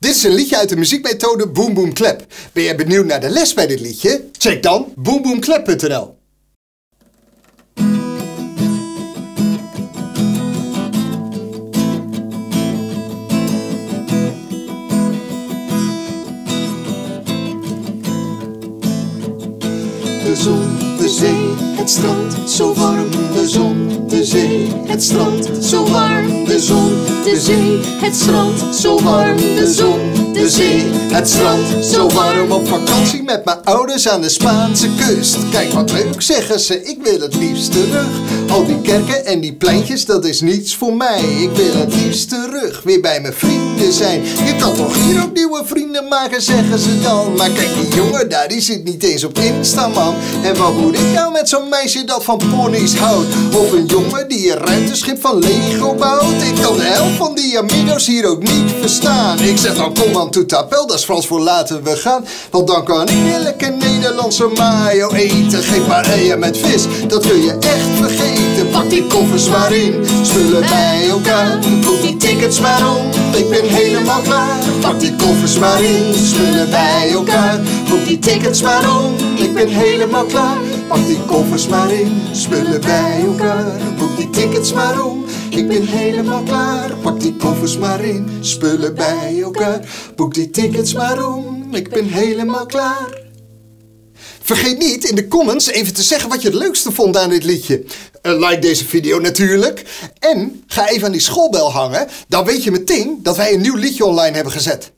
Dit is een liedje uit de muziekmethode Boom Boom Clap. Ben je benieuwd naar de les bij dit liedje? Check dan boomboomclap.nl De zon, de zee, het strand, zo warm. De zon, de zee, het strand, de zee, het strand, zo warm. De zon, de zee, het strand, zo warm. Op vakantie met mijn ouders aan de Spaanse kust. Kijk wat leuk, zeggen ze, ik wil het liefst terug. Al die kerken en die pleintjes, dat is niets voor mij. Ik wil het liefst terug, weer bij mijn vrienden zijn. Je kan toch hier ook nieuwe vrienden maken, zeggen ze dan. Maar kijk, die jongen daar, die zit niet eens op Insta, man. En wat moet ik nou met zo'n meisje dat van ponies houdt? Of een jongen die een ruimteschip van Lego bouwt? Van die amigos hier ook niet verstaan. Ik zeg dan, kom aan, appel, dat is Frans voor laten we gaan. Want dan kan ik weer Nederlandse mayo eten. Maar eieren met vis, dat kun je echt vergeten. Pak die koffers maar in, spullen bij elkaar. Boek die tickets maar om, ik ben helemaal klaar. Pak die koffers maar in, spullen bij elkaar. Boek die tickets maar om, ik ben helemaal klaar. Pak die koffers maar in, spullen bij elkaar. Boek die tickets maar om, ik ben helemaal klaar. Pak die koffers maar in, spullen bij elkaar. Boek die tickets maar om, ik ben helemaal klaar. Vergeet niet in de comments even te zeggen wat je het leukste vond aan dit liedje. Eh, like deze video natuurlijk. En ga even aan die schoolbel hangen. Dan weet je meteen dat wij een nieuw liedje online hebben gezet.